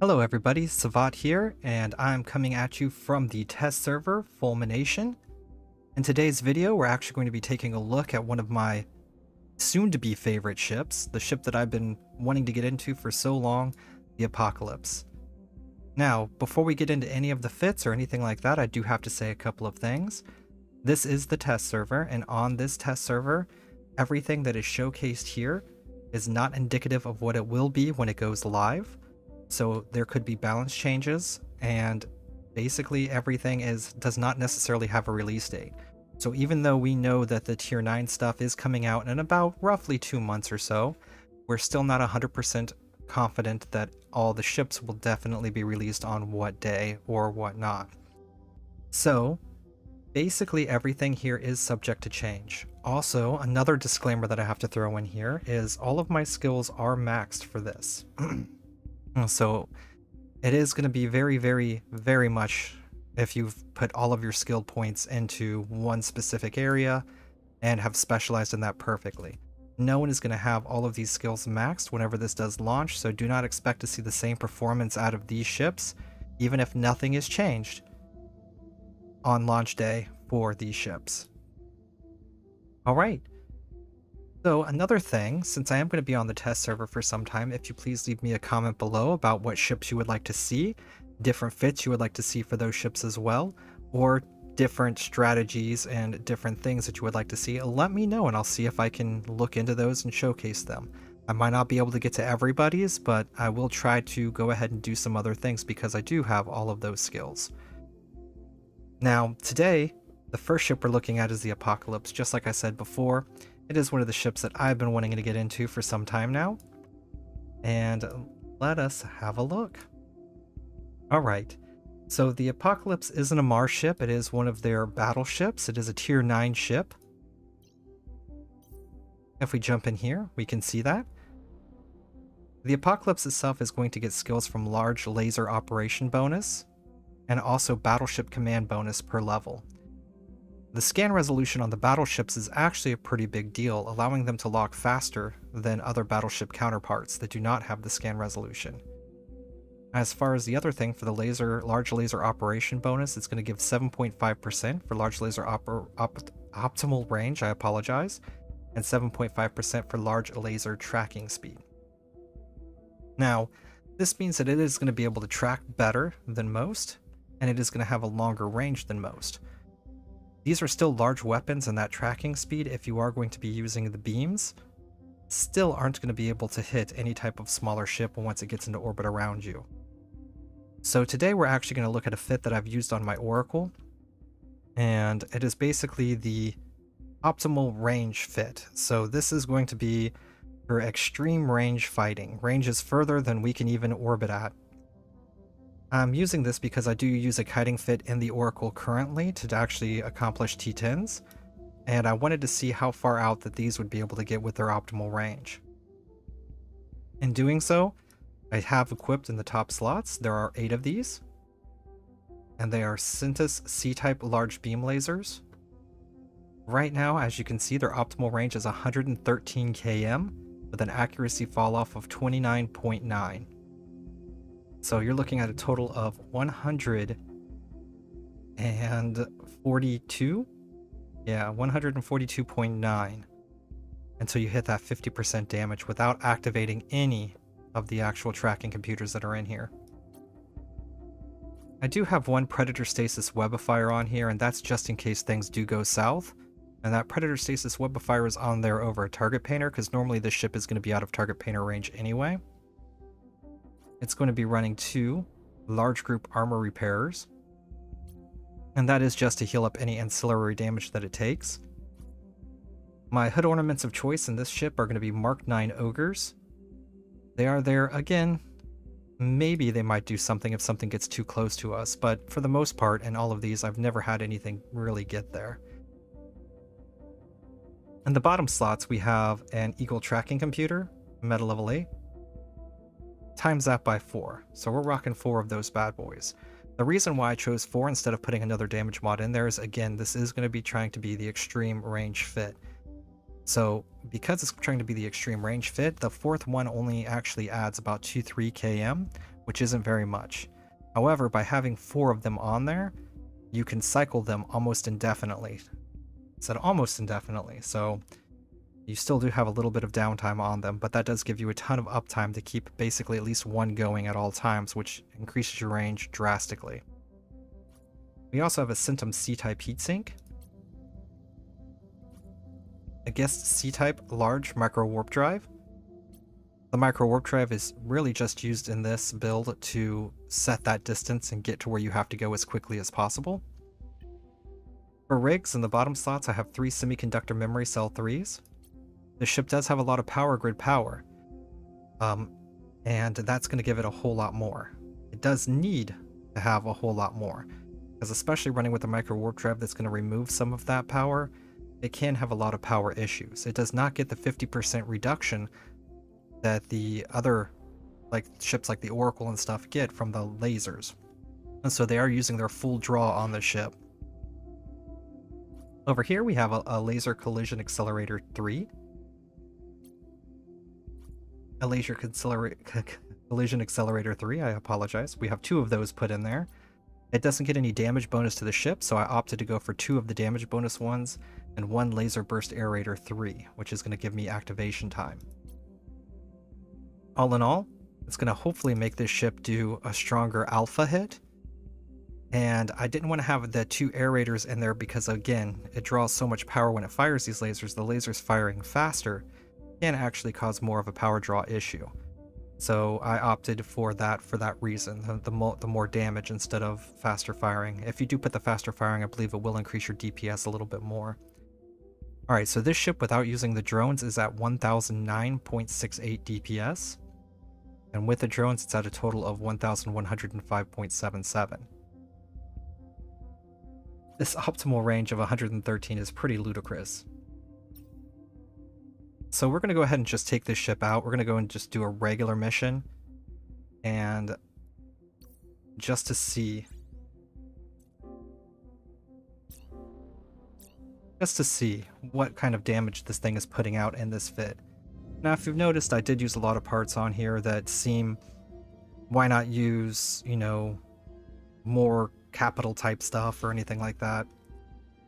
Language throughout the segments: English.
Hello everybody, Sivat here, and I'm coming at you from the test server, Fulmination. In today's video, we're actually going to be taking a look at one of my soon-to-be favorite ships, the ship that I've been wanting to get into for so long, the Apocalypse. Now, before we get into any of the fits or anything like that, I do have to say a couple of things. This is the test server, and on this test server, everything that is showcased here is not indicative of what it will be when it goes live. So there could be balance changes and basically everything is does not necessarily have a release date. So even though we know that the tier 9 stuff is coming out in about roughly 2 months or so, we're still not 100% confident that all the ships will definitely be released on what day or what not. So basically everything here is subject to change. Also, another disclaimer that I have to throw in here is all of my skills are maxed for this. Mm, so it is going to be very, very, very much if you've put all of your skill points into one specific area and have specialized in that perfectly. No one is going to have all of these skills maxed whenever this does launch, so do not expect to see the same performance out of these ships, even if nothing is changed on launch day for these ships. Alright, so another thing, since I am going to be on the test server for some time, if you please leave me a comment below about what ships you would like to see, different fits you would like to see for those ships as well, or different strategies and different things that you would like to see, let me know and I'll see if I can look into those and showcase them. I might not be able to get to everybody's, but I will try to go ahead and do some other things because I do have all of those skills. Now, today, the first ship we're looking at is the Apocalypse, just like I said before. It is one of the ships that I've been wanting to get into for some time now. And let us have a look. Alright, so the Apocalypse is an Amarr ship, it is one of their battleships. It is a tier 9 ship. If we jump in here, we can see that. The Apocalypse itself is going to get skills from Large Laser Operation bonus, and also Battleship Command bonus per level. The scan resolution on the battleships is actually a pretty big deal, allowing them to lock faster than other battleship counterparts that do not have the scan resolution. As far as the other thing for the laser large laser operation bonus, it's going to give 7.5% for large laser op optimal range, I apologize, and 7.5% for large laser tracking speed. Now, this means that it is going to be able to track better than most, and it is going to have a longer range than most. These are still large weapons and that tracking speed, if you are going to be using the beams, still aren't going to be able to hit any type of smaller ship once it gets into orbit around you. So today we're actually going to look at a fit that I've used on my Oracle, and it is basically the optimal range fit. So this is going to be for extreme range fighting, ranges further than we can even orbit at, I'm using this because I do use a kiting fit in the Oracle currently to actually accomplish T10s, and I wanted to see how far out that these would be able to get with their optimal range. In doing so, I have equipped in the top slots, there are 8 of these, and they are Centum C-type large beam lasers. Right now, as you can see, their optimal range is 113 km, with an accuracy fall off of 29.9. So you're looking at a total of 142? Yeah, 142.9 until you hit that 50% damage without activating any of the actual tracking computers that are in here. I do have one Predator Stasis Webifier on here, and that's just in case things do go south. And that Predator Stasis Webifier is on there over a target painter, because normally this ship is going to be out of target painter range anyway. It's going to be running two large group armor repairers. And that is just to heal up any ancillary damage that it takes. My hood ornaments of choice in this ship are going to be Mark 9 Ogres. They are there, again, maybe they might do something if something gets too close to us, but for the most part, in all of these, I've never had anything really get there. In the bottom slots, we have an Eagle tracking computer, meta level 8, times that by 4. So we're rocking 4 of those bad boys. The reason why I chose 4 instead of putting another damage mod in there is, again, this is going to be trying to be the extreme range fit. So because it's trying to be the extreme range fit, the fourth one only actually adds about 2-3 km, which isn't very much. However, by having four of them on there, you can cycle them almost indefinitely. It said almost indefinitely, so you still do have a little bit of downtime on them, but that does give you a ton of uptime to keep basically at least one going at all times, which increases your range drastically. We also have a Centum C-type heatsink, a Gist C-type large micro warp drive. The micro warp drive is really just used in this build to set that distance and get to where you have to go as quickly as possible. For rigs in the bottom slots, I have three semiconductor memory cell 3s. The ship does have a lot of power grid power, um, and that's going to give it a whole lot more. It does need to have a whole lot more, because especially running with a micro warp drive that's going to remove some of that power, it can have a lot of power issues. It does not get the 50% reduction that the other like ships like the Oracle and stuff get from the lasers. And so they are using their full draw on the ship. Over here we have a, a Laser Collision Accelerator 3. Laser Collision Accelerator 3, I apologize. We have two of those put in there. It doesn't get any damage bonus to the ship, so I opted to go for two of the damage bonus ones and one Laser Burst Aerator 3, which is going to give me activation time. All in all, it's going to hopefully make this ship do a stronger alpha hit. And I didn't want to have the two aerators in there because, again, it draws so much power when it fires these lasers. The lasers firing faster can actually cause more of a power draw issue. So I opted for that for that reason, the, the, mo the, more damage instead of faster firing. If you do put the faster firing, I believe it will increase your DPS a little bit more. Alright, so this ship without using the drones is at 1009.68 DPS. And with the drones, it's at a total of 1105.77. This optimal range of 113 is pretty ludicrous. So we're going to go ahead and just take this ship out. We're going to go and just do a regular mission. And just to see... Just to see what kind of damage this thing is putting out in this fit. Now if you've noticed, I did use a lot of parts on here that seem... Why not use, you know, more capital type stuff or anything like that?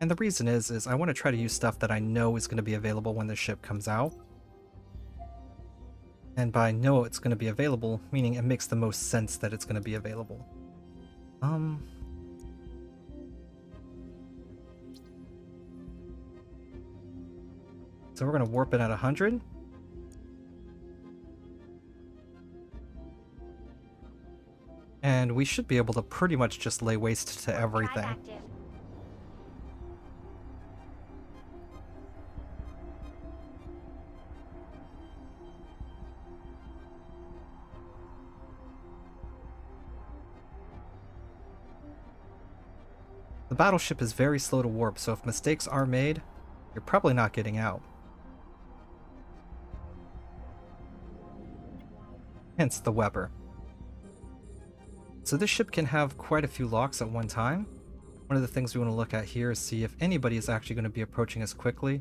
And the reason is, is I want to try to use stuff that I know is going to be available when the ship comes out. And by know it's going to be available, meaning it makes the most sense that it's going to be available. Um... So we're going to warp it at 100. And we should be able to pretty much just lay waste to everything. Battleship is very slow to warp, so if mistakes are made, you're probably not getting out. Hence the Weber. So this ship can have quite a few locks at one time. One of the things we want to look at here is see if anybody is actually going to be approaching us quickly.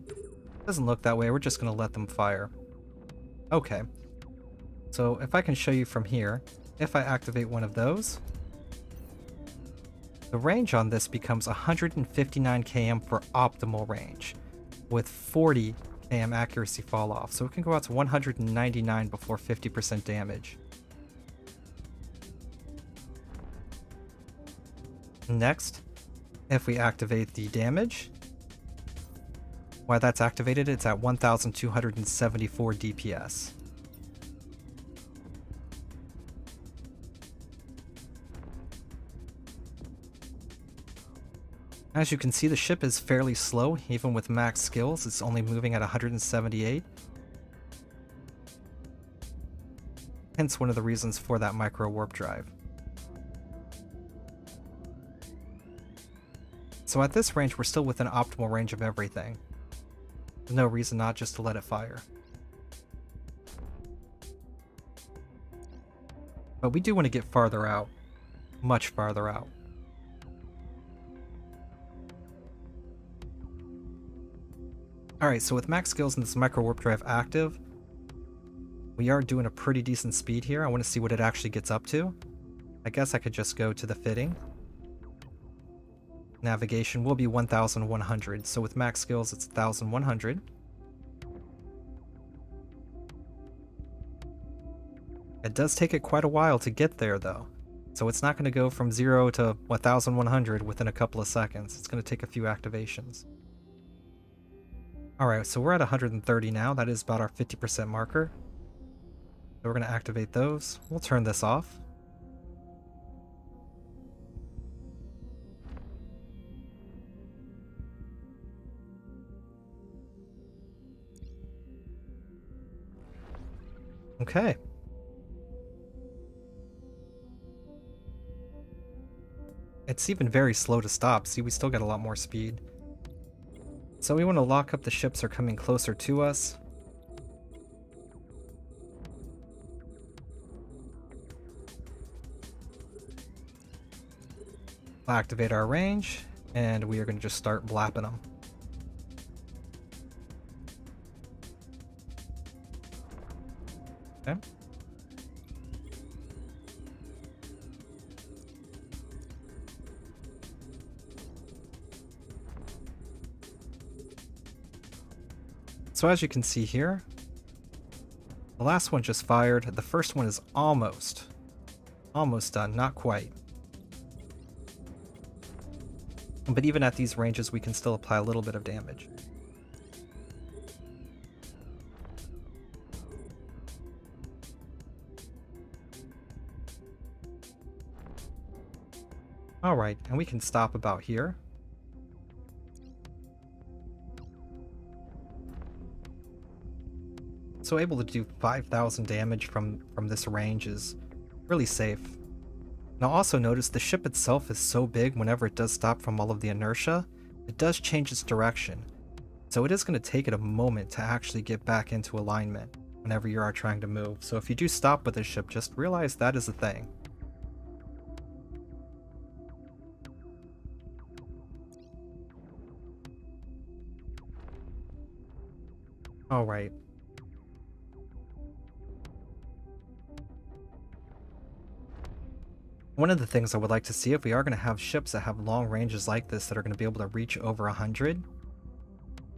Doesn't look that way, we're just going to let them fire. Okay. So if I can show you from here, if I activate one of those, the range on this becomes 159 km for optimal range, with 40 km accuracy fall off, so it can go out to 199 before 50% damage. Next, if we activate the damage, while that's activated, it's at 1274 DPS. As you can see, the ship is fairly slow, even with max skills, it's only moving at 178. Hence one of the reasons for that micro warp drive. So at this range, we're still within optimal range of everything. No reason not just to let it fire. But we do want to get farther out. Much farther out. Alright, so with max skills and this micro warp drive active, We are doing a pretty decent speed here. I want to see what it actually gets up to. I guess I could just go to the fitting. Navigation will be 1100, so with max skills it's 1100. It does take it quite a while to get there though. So it's not going to go from 0 to 1100 within a couple of seconds. It's going to take a few activations. Alright, so we're at 130 now. That is about our 50% marker. So we're going to activate those. We'll turn this off. Okay. It's even very slow to stop. See, we still get a lot more speed. So we want to lock up the ships are coming closer to us. We'll activate our range, and we are going to just start blapping them. Okay. So as you can see here, the last one just fired. The first one is almost, almost done, not quite. But even at these ranges, we can still apply a little bit of damage. Alright, and we can stop about here. So able to do 5,000 damage from, from this range is really safe. Now also notice the ship itself is so big whenever it does stop from all of the inertia, it does change its direction. So it is going to take it a moment to actually get back into alignment whenever you are trying to move. So if you do stop with the ship, just realize that is a thing. Alright, One of the things I would like to see if we are going to have ships that have long ranges like this that are going to be able to reach over 100,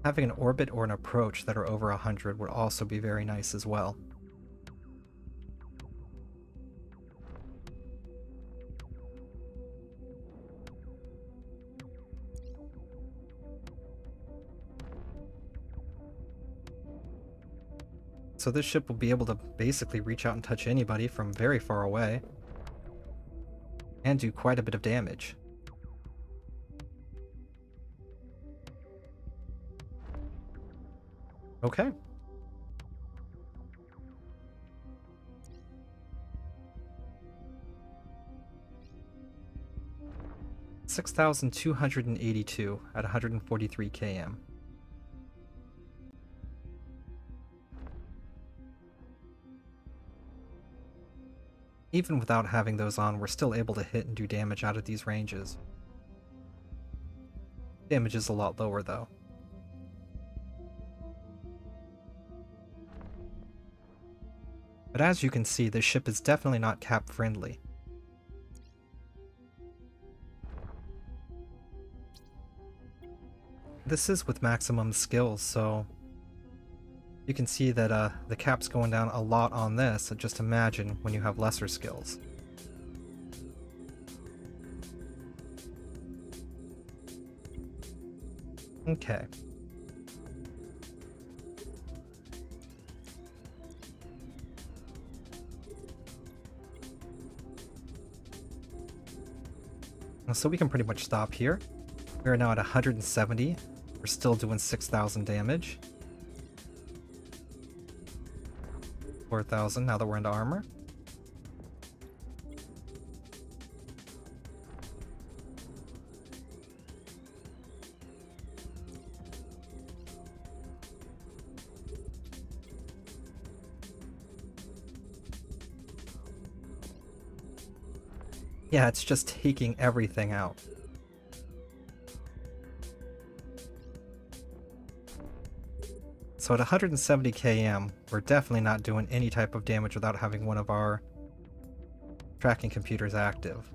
having an orbit or an approach that are over 100 would also be very nice as well. So this ship will be able to basically reach out and touch anybody from very far away and do quite a bit of damage. Okay. Six thousand two hundred and eighty-two at one hundred and forty-three km. Even without having those on, we're still able to hit and do damage out of these ranges. Damage is a lot lower though. But as you can see, this ship is definitely not cap friendly. This is with maximum skills, so you can see that uh, the cap's going down a lot on this, so just imagine when you have lesser skills. Okay. So we can pretty much stop here. We are now at 170. We're still doing 6,000 damage. 4,000 now that we're into armor. Yeah, it's just taking everything out. So at 170 km, we're definitely not doing any type of damage without having one of our tracking computers active.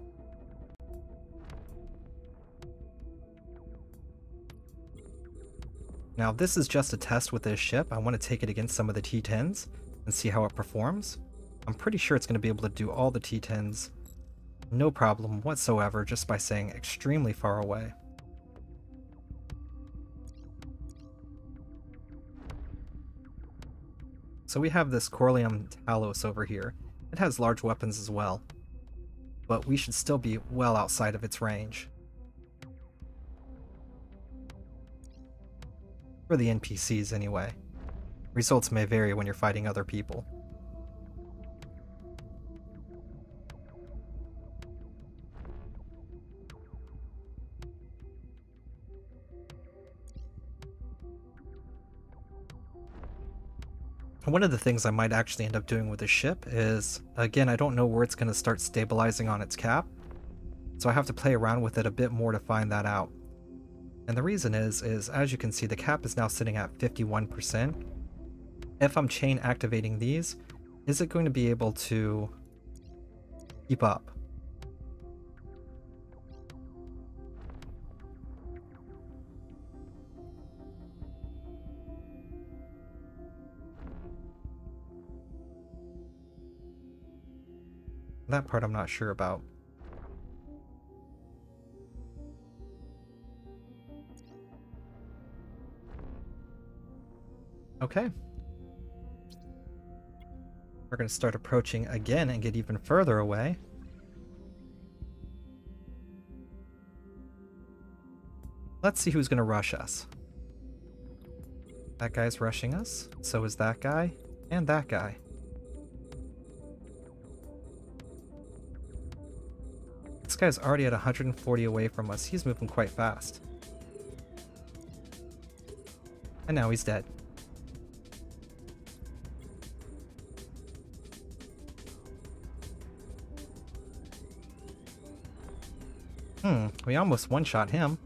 Now this is just a test with this ship. I want to take it against some of the T-10s and see how it performs. I'm pretty sure it's going to be able to do all the T-10s no problem whatsoever just by saying extremely far away. So we have this Corelum Talos over here. It has large weapons as well, but we should still be well outside of its range. For the NPCs anyway. Results may vary when you're fighting other people. One of the things I might actually end up doing with the ship is, again, I don't know where it's going to start stabilizing on its cap, so I have to play around with it a bit more to find that out. And the reason is, is as you can see, the cap is now sitting at 51%. If I'm chain activating these, is it going to be able to keep up? That part I'm not sure about. Okay. We're going to start approaching again and get even further away. Let's see who's going to rush us. That guy's rushing us. So is that guy. And that guy. Guy's already at 140 away from us. He's moving quite fast. And now he's dead. Hmm, we almost one-shot him.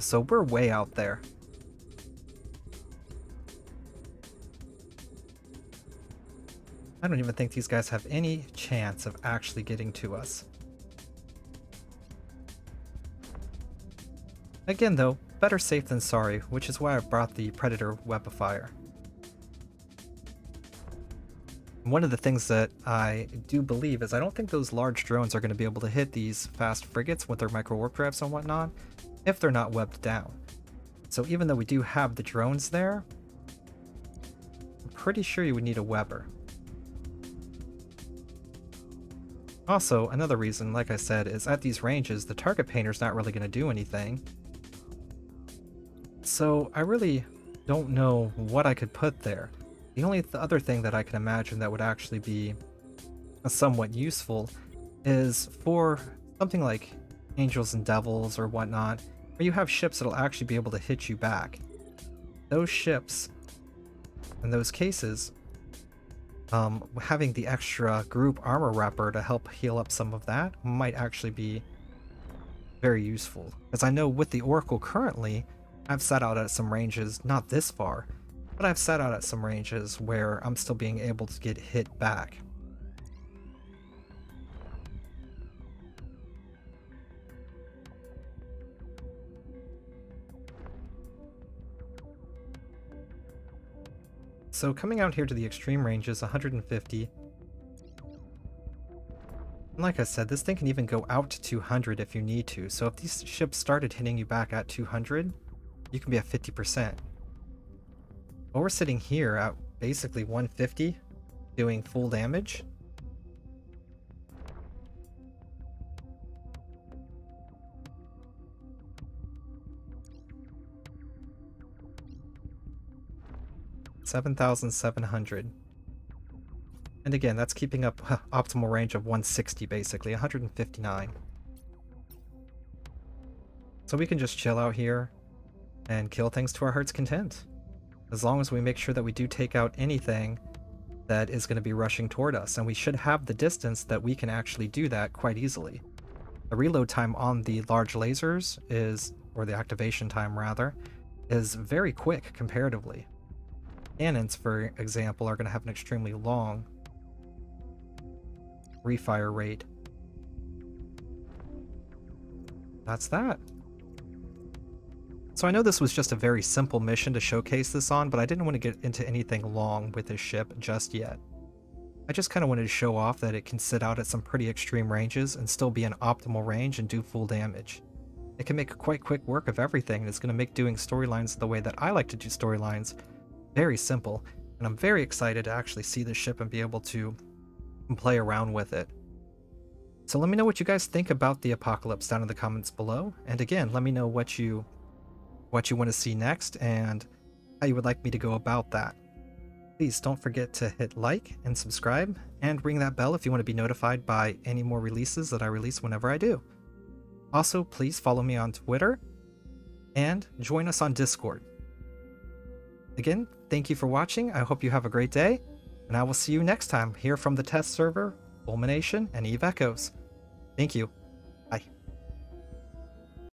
So we're way out there. I don't even think these guys have any chance of actually getting to us. Again though, better safe than sorry, which is why I brought the Predator Webifier. One of the things that I do believe is I don't think those large drones are going to be able to hit these fast frigates with their micro warp drives and whatnot if they're not webbed down. So even though we do have the drones there, I'm pretty sure you would need a Weber. Also, another reason, like I said, is at these ranges, the target painter's not really going to do anything. So I really don't know what I could put there. The only th other thing that I can imagine that would actually be somewhat useful is for something like Angels and Devils or whatnot, where you have ships that'll actually be able to hit you back. Those ships, in those cases, um, having the extra group armor repairer to help heal up some of that might actually be very useful. As I know with the Oracle currently, I've set out at some ranges, not this far, but I've set out at some ranges where I'm still being able to get hit back. So coming out here to the extreme range is 150. And like I said, this thing can even go out to 200 if you need to. So if these ships started hitting you back at 200, you can be at 50%. But we're sitting here at basically 150, doing full damage. 7,700. And again, that's keeping up optimal range of 160 basically, 159. So we can just chill out here and kill things to our heart's content. As long as we make sure that we do take out anything that is going to be rushing toward us, and we should have the distance that we can actually do that quite easily. The reload time on the large lasers is, or the activation time rather, is very quick comparatively. Cannons, for example, are going to have an extremely long refire rate. That's that. So I know this was just a very simple mission to showcase this on, but I didn't want to get into anything long with this ship just yet. I just kind of wanted to show off that it can sit out at some pretty extreme ranges and still be an optimal range and do full damage. It can make quite quick work of everything and it's going to make doing storylines the way that I like to do storylines very simple, and I'm very excited to actually see this ship and be able to play around with it. So let me know what you guys think about the apocalypse down in the comments below, and again, let me know what you what you want to see next, and how you would like me to go about that. Please don't forget to hit like and subscribe, and ring that bell if you want to be notified by any more releases that I release whenever I do. Also, please follow me on Twitter, and join us on Discord. Again, thank you for watching, I hope you have a great day, and I will see you next time here from the test server, Fulmination, and Eve Echoes. Thank you.